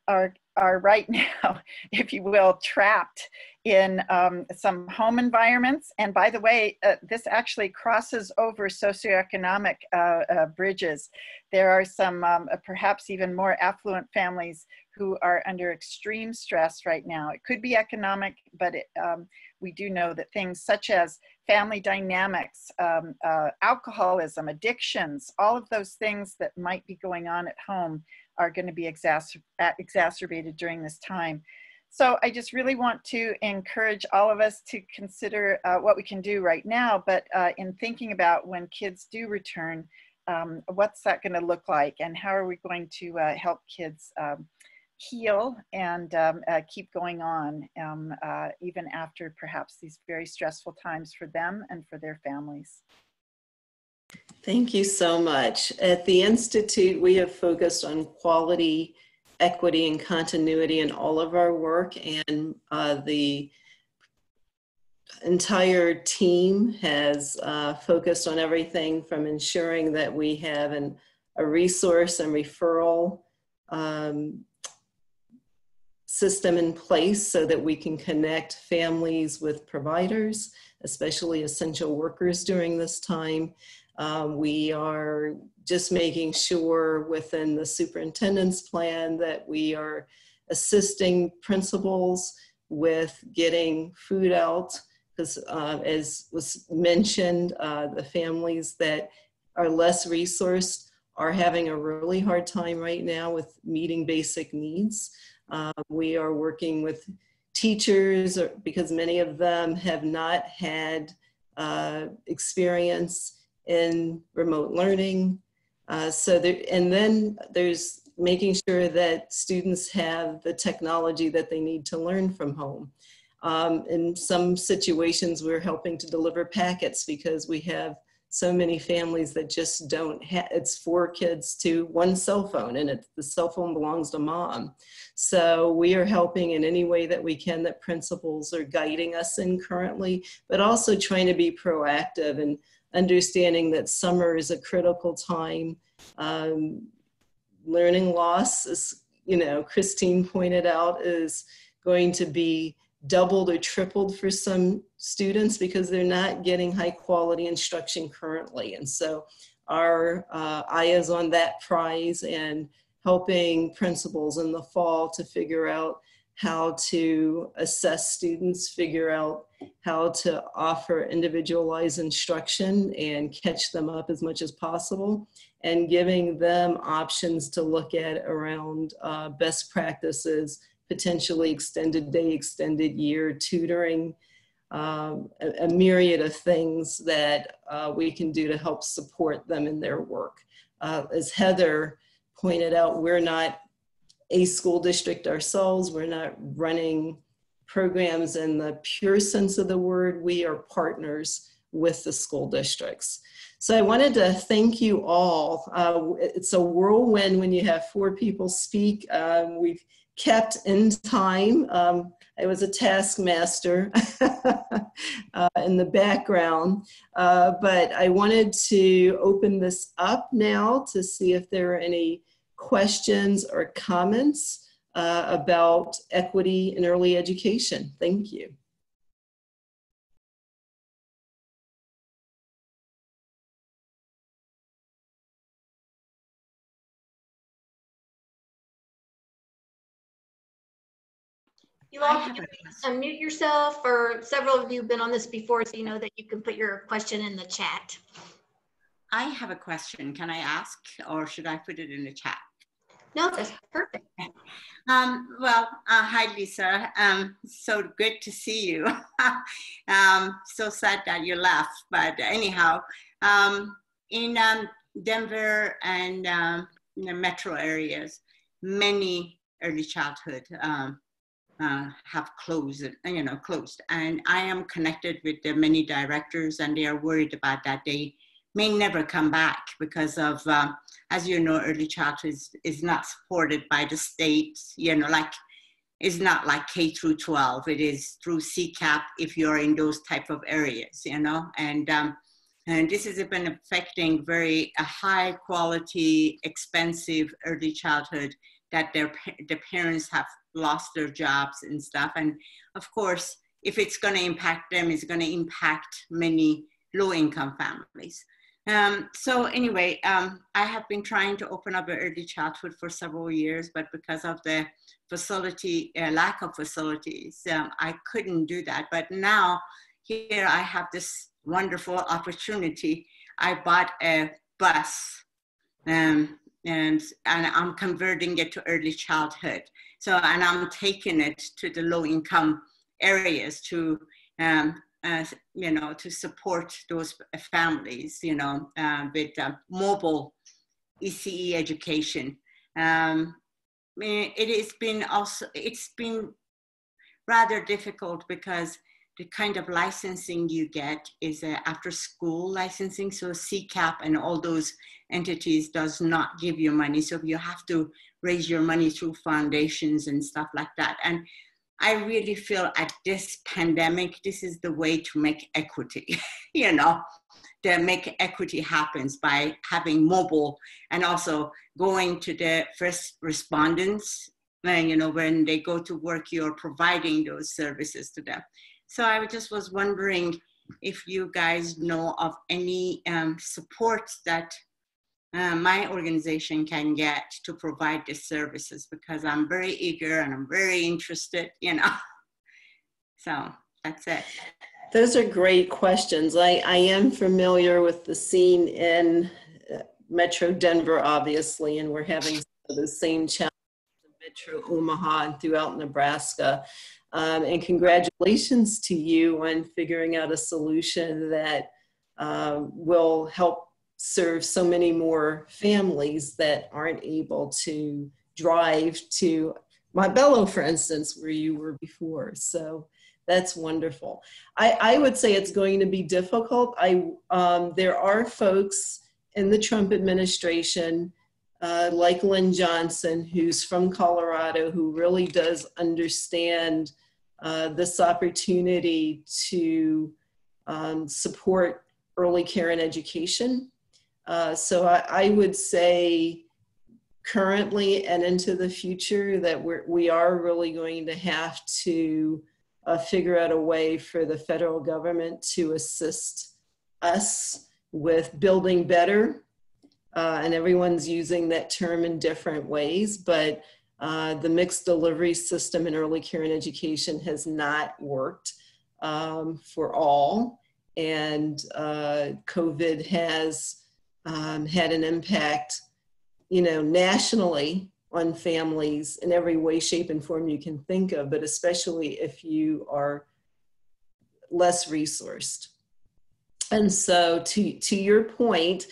[SPEAKER 3] are are right [LAUGHS] now, if you will, trapped in um, some home environments. And by the way, uh, this actually crosses over socioeconomic uh, uh, bridges. There are some um, uh, perhaps even more affluent families who are under extreme stress right now. It could be economic, but it, um, we do know that things such as family dynamics, um, uh, alcoholism, addictions, all of those things that might be going on at home are going to be exacer exacerbated during this time. So I just really want to encourage all of us to consider uh, what we can do right now, but uh, in thinking about when kids do return, um, what's that going to look like and how are we going to uh, help kids um, heal and um, uh, keep going on um, uh, even after perhaps these very stressful times for them and for their families.
[SPEAKER 2] Thank you so much. At the Institute, we have focused on quality, equity, and continuity in all of our work, and uh, the entire team has uh, focused on everything from ensuring that we have an, a resource and referral um, system in place so that we can connect families with providers, especially essential workers during this time. Um, we are just making sure within the superintendent's plan that we are assisting principals with getting food out because uh, as was mentioned, uh, the families that are less resourced are having a really hard time right now with meeting basic needs. Uh, we are working with teachers because many of them have not had uh, experience in remote learning. Uh, so there, and then there's making sure that students have the technology that they need to learn from home. Um, in some situations, we're helping to deliver packets because we have so many families that just don't have, it's four kids to one cell phone and it, the cell phone belongs to mom. So we are helping in any way that we can that principals are guiding us in currently, but also trying to be proactive and understanding that summer is a critical time. Um, learning loss is you know, Christine pointed out, is going to be doubled or tripled for some students because they're not getting high quality instruction currently. And so our uh, eye is on that prize and helping principals in the fall to figure out how to assess students, figure out how to offer individualized instruction and catch them up as much as possible, and giving them options to look at around uh, best practices, potentially extended day, extended year tutoring, um, a, a, myriad of things that uh, we can do to help support them in their work. Uh, as Heather pointed out, we're not a school district ourselves. We're not running programs in the pure sense of the word. We are partners with the school districts. So I wanted to thank you all. Uh, it's a whirlwind when you have four people speak. Um, we've kept in time. Um, I was a taskmaster [LAUGHS] uh, in the background, uh, but I wanted to open this up now to see if there are any questions or comments uh, about equity in early education. Thank you.
[SPEAKER 6] You all can unmute yourself, or several of you have been on this before, so you know that you can put your question in the chat.
[SPEAKER 7] I have a question. Can I ask, or should I put it in the chat?
[SPEAKER 6] No, that's perfect.
[SPEAKER 7] Um, well, uh, hi, Lisa. Um, so good to see you. [LAUGHS] um, so sad that you left, but anyhow, um, in um, Denver and um, in the metro areas, many early childhood uh, have closed, you know, closed. And I am connected with the many directors, and they are worried about that. They may never come back because of, uh, as you know, early childhood is, is not supported by the state, you know, like it's not like K through 12. It is through CCAP if you're in those type of areas, you know, and um, and this has been affecting very a high quality, expensive early childhood that their the parents have lost their jobs and stuff. And of course, if it's going to impact them, it's going to impact many low income families. Um, so anyway, um, I have been trying to open up early childhood for several years, but because of the facility, uh, lack of facilities, um, I couldn't do that. But now here I have this wonderful opportunity. I bought a bus um, and, and I'm converting it to early childhood. So, and I'm taking it to the low income areas to um, uh, you know, to support those families, you know, uh, with uh, mobile ECE education. Um, it has been also, it's been rather difficult because the kind of licensing you get is after school licensing. So CCAP and all those entities does not give you money. So you have to raise your money through foundations and stuff like that. And I really feel at this pandemic, this is the way to make equity, [LAUGHS] you know, to make equity happens by having mobile and also going to the first respondents. And, you know, when they go to work, you're providing those services to them. So I just was wondering if you guys know of any um, support that uh, my organization can get to provide the services because I'm very eager and I'm very interested, you know. [LAUGHS] So that's it.
[SPEAKER 2] Those are great questions. I, I am familiar with the scene in uh, Metro Denver, obviously, and we're having the same challenges in Metro Omaha and throughout Nebraska. Um, and congratulations to you on figuring out a solution that uh, will help serve so many more families that aren't able to drive to Montbello, for instance, where you were before. So that's wonderful. I, I would say it's going to be difficult. I um, there are folks in the Trump administration, uh, like Lynn Johnson, who's from Colorado, who really does understand uh, this opportunity to um, support early care and education uh, so I, I, would say currently and into the future that we're, we are really going to have to uh, figure out a way for the federal government to assist us with building better. Uh, and everyone's using that term in different ways, but uh, the mixed delivery system in early care and education has not worked um, for all. And uh, COVID has um, had an impact, you know, nationally on families in every way, shape, and form you can think of, but especially if you are less resourced. And so, to, to your point,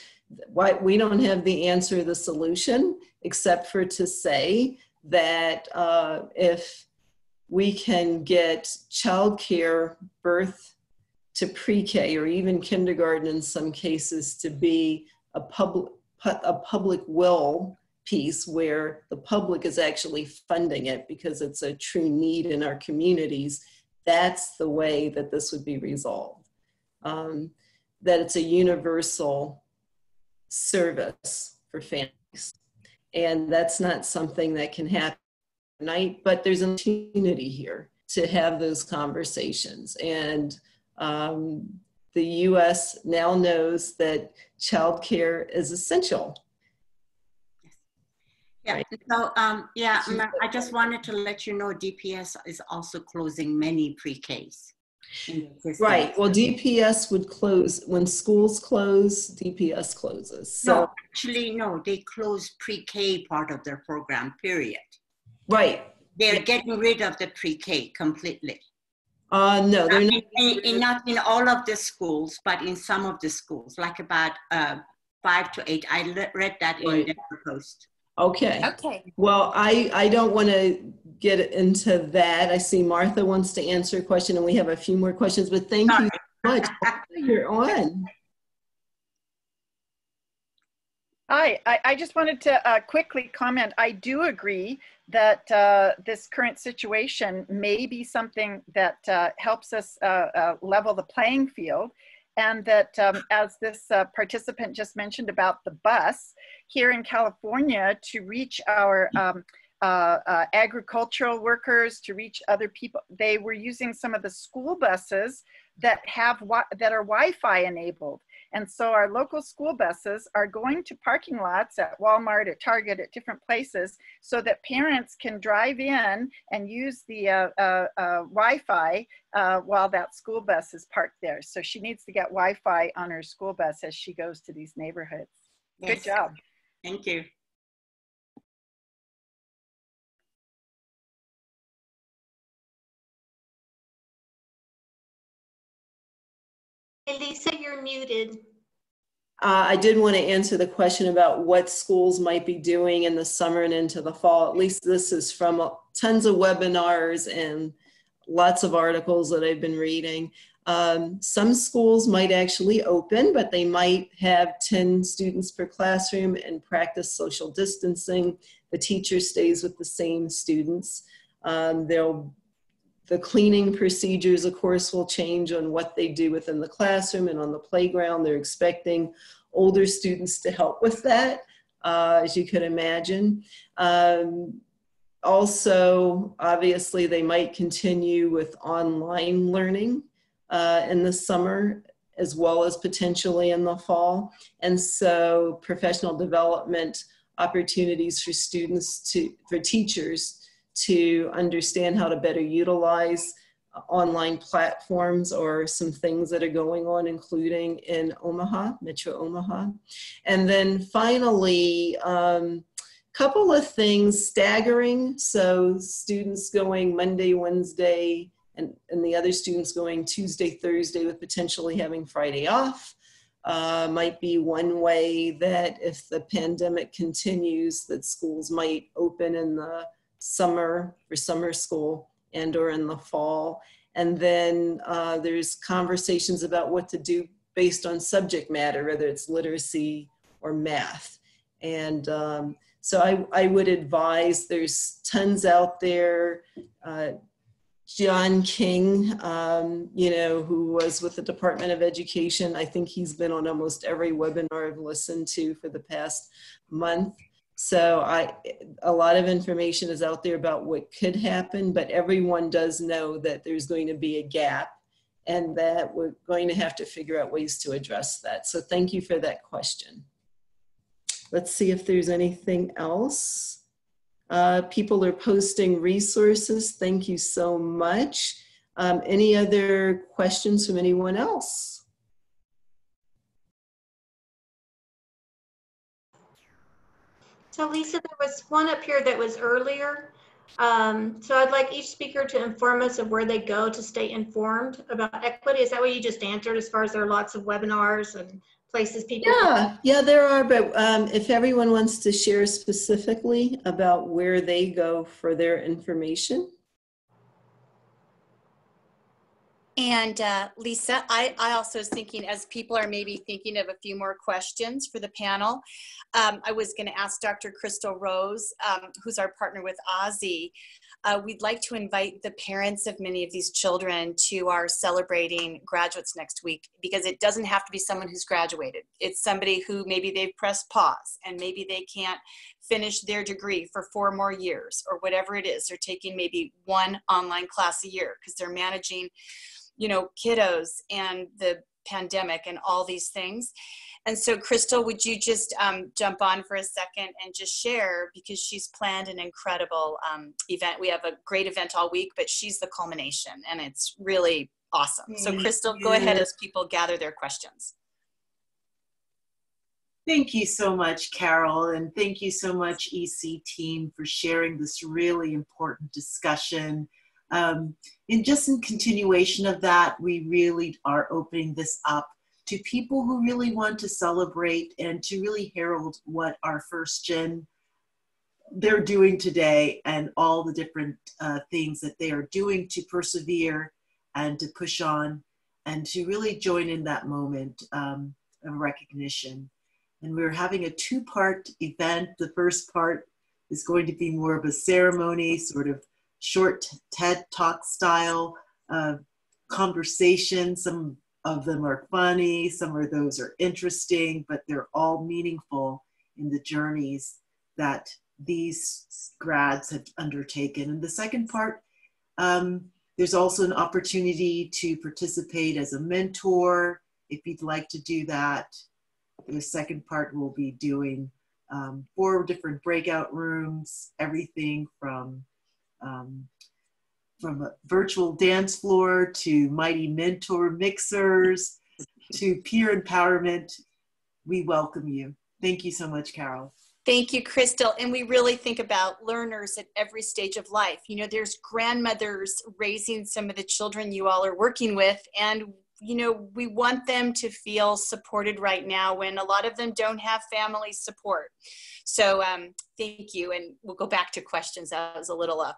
[SPEAKER 2] why we don't have the answer, the solution, except for to say that uh, if we can get childcare, birth to pre-K, or even kindergarten in some cases, to be a public a public will piece where the public is actually funding it because it's a true need in our communities, that's the way that this would be resolved. Um, that it's a universal service for families. And that's not something that can happen night, but there's an opportunity here to have those conversations. And um, the US now knows that childcare is essential
[SPEAKER 7] yeah. Right. So um, yeah, I just wanted to let you know DPS is also closing many pre-Ks.
[SPEAKER 2] Right. Well, DPS would close when schools close. DPS closes. So
[SPEAKER 7] no, actually, no. They close pre-K part of their program. Period.
[SPEAKER 2] Right.
[SPEAKER 7] They're getting rid of the pre-K completely.
[SPEAKER 2] Uh, no, they're
[SPEAKER 7] not. In, in, not in all of the schools, but in some of the schools, like about uh, five to eight. I read that right. in the post.
[SPEAKER 2] Okay.
[SPEAKER 1] Okay.
[SPEAKER 2] Well, I, I don't want to get into that. I see Martha wants to answer a question and we have a few more questions, but thank you so much. You're [LAUGHS] on.
[SPEAKER 3] Hi, I, I just wanted to uh, quickly comment. I do agree that uh, this current situation may be something that uh, helps us uh, uh, level the playing field and that um, as this uh, participant just mentioned about the bus here in California to reach our um, uh, uh, agricultural workers, to reach other people, they were using some of the school buses that have that are Wi-Fi enabled. And so our local school buses are going to parking lots at Walmart, at Target, at different places so that parents can drive in and use the uh, uh, uh, Wi-Fi uh, while that school bus is parked there. So she needs to get Wi-Fi on her school bus as she goes to these neighborhoods. Yes. Good job.
[SPEAKER 7] Thank you.
[SPEAKER 6] Lisa, you're muted.
[SPEAKER 2] Uh, I did want to answer the question about what schools might be doing in the summer and into the fall. At least this is from tons of webinars and lots of articles that I've been reading. Um, some schools might actually open, but they might have 10 students per classroom and practice social distancing. The teacher stays with the same students. Um, they'll the cleaning procedures, of course, will change on what they do within the classroom and on the playground. They're expecting older students to help with that, uh, as you could imagine. Um, also, obviously, they might continue with online learning uh, in the summer as well as potentially in the fall. And so professional development opportunities for students to, for teachers to understand how to better utilize uh, online platforms or some things that are going on, including in Omaha, Metro Omaha. And then finally, um, couple of things staggering. So students going Monday, Wednesday, and, and the other students going Tuesday, Thursday with potentially having Friday off. Uh, might be one way that if the pandemic continues that schools might open in the summer for summer school and or in the fall. And then uh, there's conversations about what to do based on subject matter, whether it's literacy or math. And um, so I, I would advise there's tons out there. Uh, John King, um, you know, who was with the Department of Education. I think he's been on almost every webinar I've listened to for the past month. So I, a lot of information is out there about what could happen, but everyone does know that there's going to be a gap and that we're going to have to figure out ways to address that. So thank you for that question. Let's see if there's anything else. Uh, people are posting resources. Thank you so much. Um, any other questions from anyone else?
[SPEAKER 6] So Lisa, there was one up here that was earlier. Um, so I'd like each speaker to inform us of where they go to stay informed about equity. Is that what you just answered as far as there are lots of webinars and places people?
[SPEAKER 2] Yeah, yeah, there are, but um, if everyone wants to share specifically about where they go for their information.
[SPEAKER 1] And uh, Lisa, I, I also was thinking as people are maybe thinking of a few more questions for the panel, um, I was going to ask Dr. Crystal Rose, um, who's our partner with OZSE. Uh, we'd like to invite the parents of many of these children to our celebrating graduates next week because it doesn't have to be someone who's graduated. It's somebody who maybe they've pressed pause and maybe they can't finish their degree for four more years or whatever it is. They're taking maybe one online class a year because they're managing you know, kiddos and the pandemic and all these things. And so, Crystal, would you just um, jump on for a second and just share because she's planned an incredible um, event. We have a great event all week, but she's the culmination, and it's really awesome. So, Crystal, go ahead as people gather their questions.
[SPEAKER 8] Thank you so much, Carol, and thank you so much, EC team, for sharing this really important discussion um, and just in continuation of that, we really are opening this up to people who really want to celebrate and to really herald what our first gen they're doing today and all the different uh, things that they are doing to persevere and to push on and to really join in that moment um, of recognition. And we're having a two part event. The first part is going to be more of a ceremony, sort of short TED Talk style uh, conversation. Some of them are funny, some of those are interesting, but they're all meaningful in the journeys that these grads have undertaken. And the second part, um, there's also an opportunity to participate as a mentor if you'd like to do that. The second part will be doing um, four different breakout rooms, everything from um, from a virtual dance floor to mighty mentor mixers to peer empowerment. We welcome you. Thank you so much, Carol.
[SPEAKER 1] Thank you, Crystal. And we really think about learners at every stage of life. You know, there's grandmothers raising some of the children you all are working with, and you know, we want them to feel supported right now when a lot of them don't have family support. So um, thank you. And we'll go back to questions. That was a little, uh,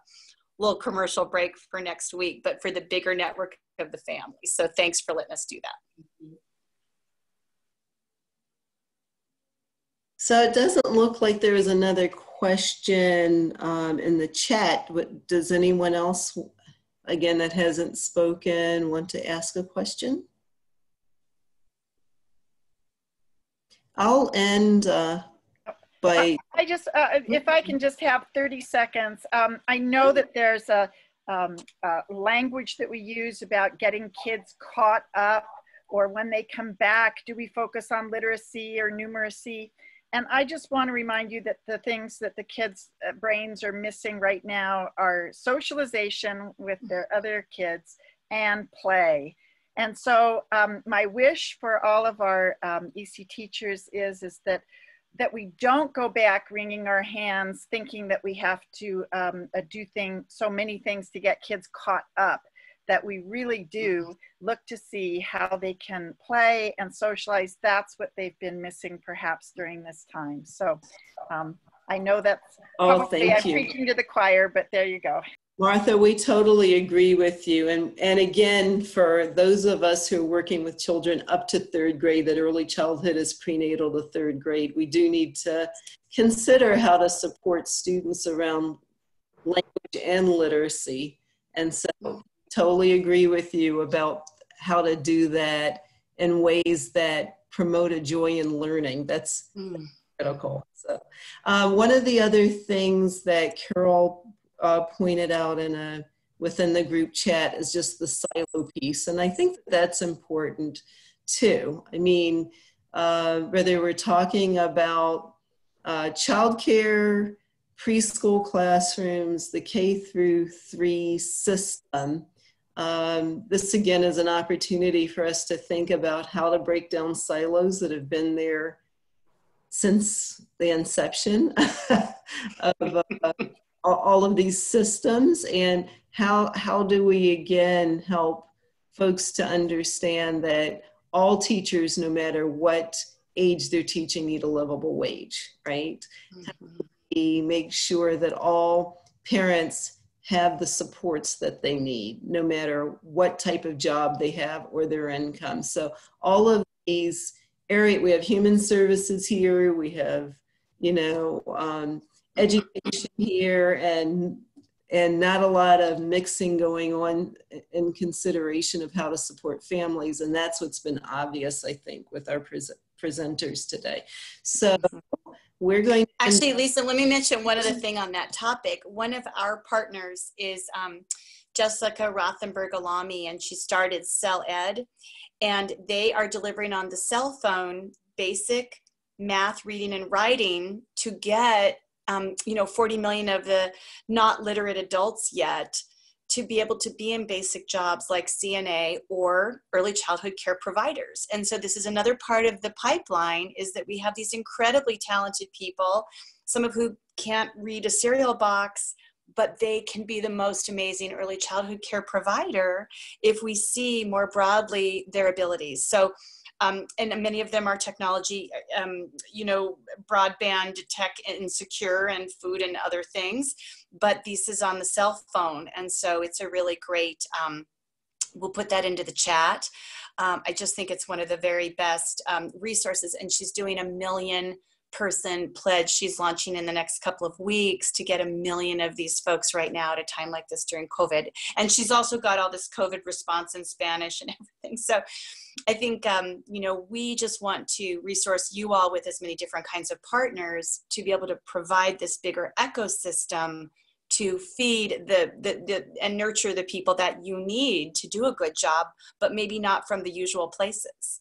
[SPEAKER 1] little commercial break for next week, but for the bigger network of the family. So thanks for letting us do that.
[SPEAKER 2] So it doesn't look like there is another question um, in the chat. Does anyone else again, that hasn't spoken, want to ask a question? I'll end uh, by.
[SPEAKER 3] I just, uh, if I can just have 30 seconds. Um, I know that there's a, um, a language that we use about getting kids caught up or when they come back, do we focus on literacy or numeracy? And I just want to remind you that the things that the kids' uh, brains are missing right now are socialization with their other kids and play. And so um, my wish for all of our um, EC teachers is, is that, that we don't go back wringing our hands thinking that we have to um, uh, do thing, so many things to get kids caught up that we really do look to see how they can play and socialize. That's what they've been missing perhaps during this time. So um, I know that's
[SPEAKER 2] oh, thank
[SPEAKER 3] I'm
[SPEAKER 2] you.
[SPEAKER 3] preaching to the choir, but there you go.
[SPEAKER 2] Martha, we totally agree with you. And, and again, for those of us who are working with children up to third grade, that early childhood is prenatal to third grade, we do need to consider how to support students around language and literacy. And so totally agree with you about how to do that in ways that promote a joy in learning. That's mm. critical. So, uh, one of the other things that Carol uh, pointed out in a within the group chat is just the silo piece, and I think that that's important too. I mean, uh, whether we're talking about uh, childcare, preschool classrooms, the K through three system. Um, this again is an opportunity for us to think about how to break down silos that have been there since the inception [LAUGHS] of uh, all of these systems and how how do we again help folks to understand that all teachers no matter what age they're teaching need a livable wage right mm-hmm. we make sure that all parents have the supports that they need no matter what type of job they have or their income. So all of these area we have human services here we have you know um, education here and and not a lot of mixing going on in consideration of how to support families and that's what's been obvious i think with our pre presenters today. So we're going
[SPEAKER 1] actually lisa let me mention one other thing on that topic. One of our partners is um, Jessica Rothenberg-Aalami and she started Cell-Ed and they are delivering on the cell phone basic math reading and writing to get um, you know 40 million of the not literate adults yet to be able to be in basic jobs like CNA or early childhood care providers. And so this is another part of the pipeline is that we have these incredibly talented people, some of who can't read a cereal box, but they can be the most amazing early childhood care provider if we see more broadly their abilities. So um, and many of them are technology, um, you know, broadband tech and secure and food and other things. But this is on the cell phone, and so it's a really great. Um, we'll put that into the chat. Um, I just think it's one of the very best um, resources, and she's doing a million person pledge she's launching in the next couple of weeks to get a million of these folks right now at a time like this during COVID. And she's also got all this COVID response in Spanish and [LAUGHS] everything. So I think, um, you know, we just want to resource you all with as many different kinds of partners to be able to provide this bigger ecosystem to feed the, the, the and nurture the people that you need to do a good job, but maybe not from the usual places.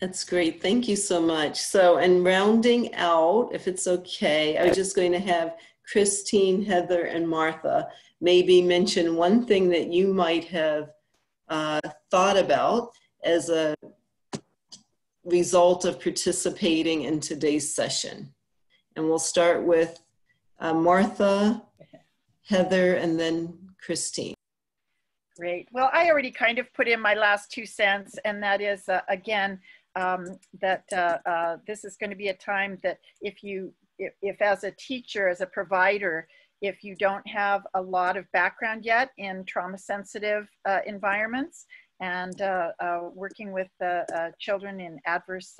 [SPEAKER 2] That's great. Thank you so much. So, and rounding out, if it's okay, I was just going to have Christine, Heather, and Martha maybe mention one thing that you might have uh, thought about as a result of participating in today's session. And we'll start with uh, Martha, Heather, and then Christine.
[SPEAKER 3] Great. Well, I already kind of put in my last two cents, and that is, uh, again, um, that uh, uh, this is going to be a time that if you, if, if as a teacher, as a provider, if you don't have a lot of background yet in trauma sensitive uh, environments and uh, uh, working with uh, children in adverse,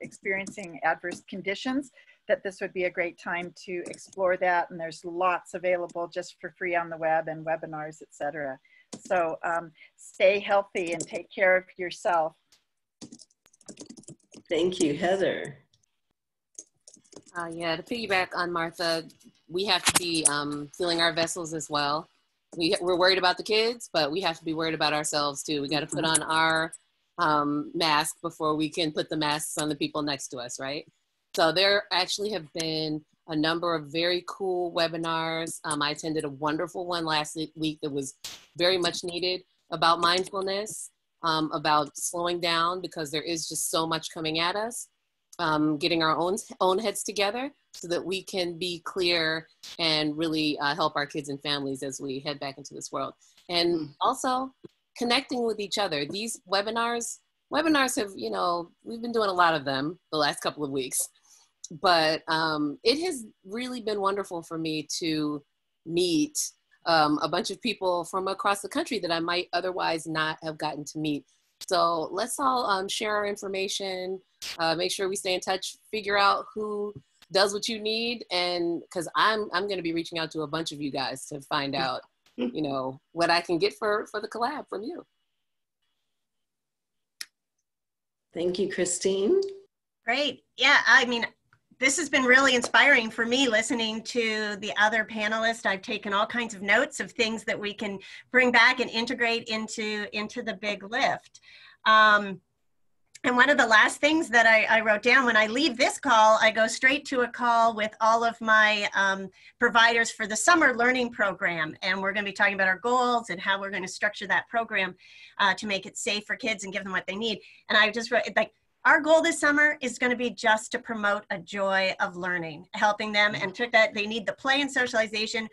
[SPEAKER 3] experiencing adverse conditions, that this would be a great time to explore that. And there's lots available just for free on the web and webinars, etc. So um, stay healthy and take care of yourself.
[SPEAKER 2] Thank you, Heather.
[SPEAKER 5] Uh, yeah, to piggyback on Martha, we have to be um, filling our vessels as well. We, we're worried about the kids, but we have to be worried about ourselves too. We got to put on our um, mask before we can put the masks on the people next to us, right? So there actually have been a number of very cool webinars. Um, I attended a wonderful one last week that was very much needed about mindfulness um, about slowing down because there is just so much coming at us. Um, getting our own own heads together so that we can be clear and really uh, help our kids and families as we head back into this world. And mm. also connecting with each other. These webinars, webinars have, you know, we've been doing a lot of them the last couple of weeks, but um, it has really been wonderful for me to meet um, a bunch of people from across the country that I might otherwise not have gotten to meet. So let's all um, share our information, uh, make sure we stay in touch, figure out who does what you need, and because I'm I'm going to be reaching out to a bunch of you guys to find [LAUGHS] out, you know, what I can get for for the collab from you.
[SPEAKER 2] Thank you, Christine.
[SPEAKER 4] Great. Yeah, I mean, this has been really inspiring for me listening to the other panelists. I've taken all kinds of notes of things that we can bring back and integrate into, into the big lift. Um, and one of the last things that I, I, wrote down when I leave this call, I go straight to a call with all of my um, providers for the summer learning program. And we're going to be talking about our goals and how we're going to structure that program uh, to make it safe for kids and give them what they need. And I just wrote like, our goal this summer is going to be just to promote a joy of learning, helping them and took that they need the play and socialization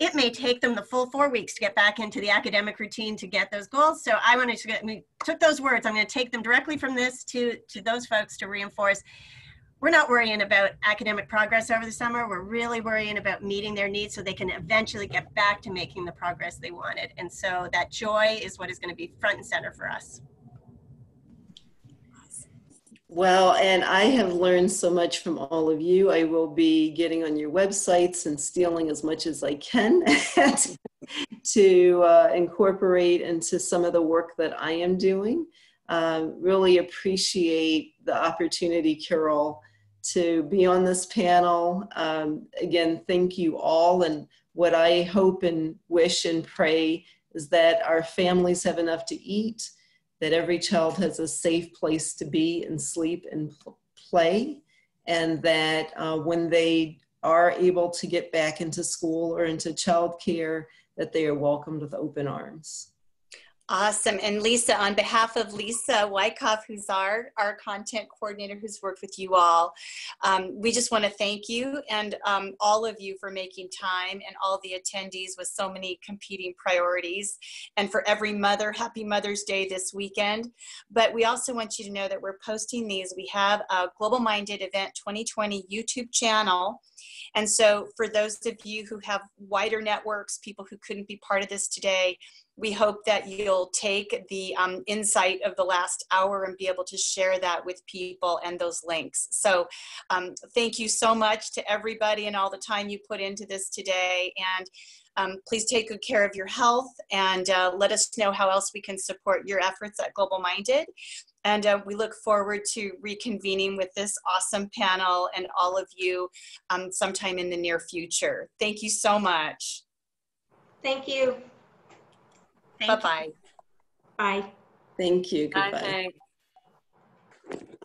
[SPEAKER 4] it may take them the full four weeks to get back into the academic routine to get those goals. So I wanted to get, we took those words, I'm going to take them directly from this to, to those folks to reinforce. We're not worrying about academic progress over the summer. We're really worrying about meeting their needs so they can eventually get back to making the progress they wanted. And so that joy is what is going to be front and center for us.
[SPEAKER 2] Well, and I have learned so much from all of you. I will be getting on your websites and stealing as much as I can [LAUGHS] to uh, incorporate into some of the work that I am doing. Um, really appreciate the opportunity, Carol, to be on this panel. Um, again, thank you all. And what I hope and wish and pray is that our families have enough to eat that every child has a safe place to be and sleep and play, and that uh, when they are able to get back into school or into childcare, that they are welcomed with open arms.
[SPEAKER 1] Awesome. And Lisa, on behalf of Lisa Wyckoff, who's our, our content coordinator who's worked with you all, um, we just want to thank you and um, all of you for making time and all the attendees with so many competing priorities. And for every mother, happy Mother's Day this weekend. But we also want you to know that we're posting these. We have a GlobalMindED Event 2020 YouTube channel. And so for those of you who have wider networks, people who couldn't be part of this today, we hope that you'll take the um, insight of the last hour and be able to share that with people and those links. So um, thank you so much to everybody and all the time you put into this today. And um, please take good care of your health and uh, let us know how else we can support your efforts at GlobalMindED. And uh, we look forward to reconvening with this awesome panel and all of you um, sometime in the near future. Thank you so much.
[SPEAKER 6] Thank you.
[SPEAKER 1] Bye-bye.
[SPEAKER 6] Bye.
[SPEAKER 2] Thank you.
[SPEAKER 5] Bye,
[SPEAKER 2] Goodbye.
[SPEAKER 5] thanks.